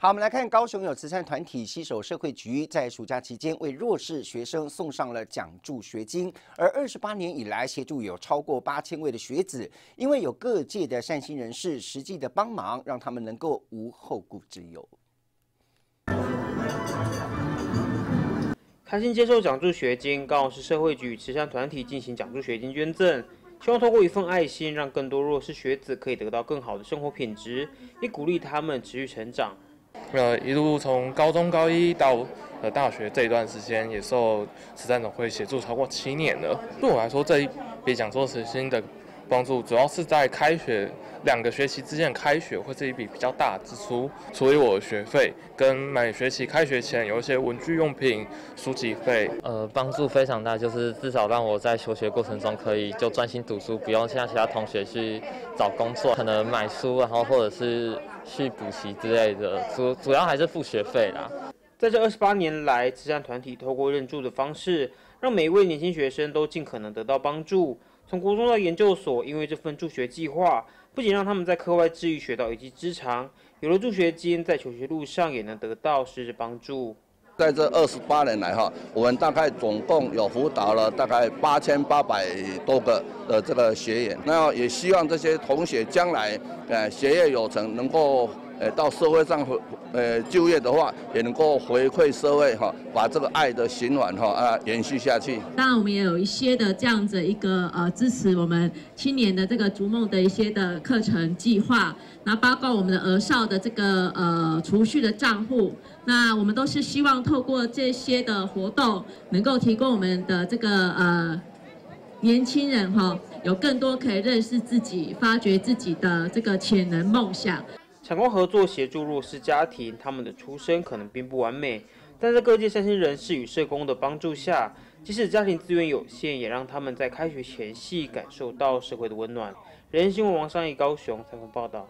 好，我们来看高雄有慈善团体携手社会局，在暑假期间为弱势学生送上了奖助学金，而二十八年以来，协助有超过八千位的学子，因为有各界的善心人士实际的帮忙，让他们能够无后顾之忧。开心接受奖助学金，高雄市社会局慈善团体进行奖助学金捐赠。希望通过一份爱心，让更多弱势学子可以得到更好的生活品质，也鼓励他们持续成长。呃，一路从高中高一到呃大学这一段时间，也受慈善总会协助超过七年了。对我来说，这一笔讲座是新的帮助，主要是在开学。两个学期之间开学会是一笔比较大的支出，所以我的学费跟每学期开学前有一些文具用品、书籍费，呃，帮助非常大，就是至少让我在求学过程中可以就专心读书，不用像其他同学去找工作，可能买书，然后或者是去补习之类的，主主要还是付学费啦。在这二十八年来，慈善团体透过认助的方式，让每一位年轻学生都尽可能得到帮助，从国中到研究所，因为这份助学计划。不仅让他们在课外治愈学到一技之长，有了助学金，在求学路上也能得到实质帮助。在这二十八年来，哈，我们大概总共有辅导了大概八千八百多个的这个学员，那也希望这些同学将来，呃，学业有成，能够。呃，到社会上回呃就业的话，也能够回馈社会哈，把这个爱的循环哈啊延续下去。当然，我们也有一些的这样子一个呃支持我们青年的这个逐梦的一些的课程计划，那包括我们的儿少的这个呃储蓄的账户，那我们都是希望透过这些的活动，能够提供我们的这个呃年轻人哈，有更多可以认识自己、发掘自己的这个潜能、梦想。产光合作协助弱势家庭，他们的出身可能并不完美，但在各界善心人士与社工的帮助下，即使家庭资源有限，也让他们在开学前夕感受到社会的温暖。人新闻王上一高雄采访报道。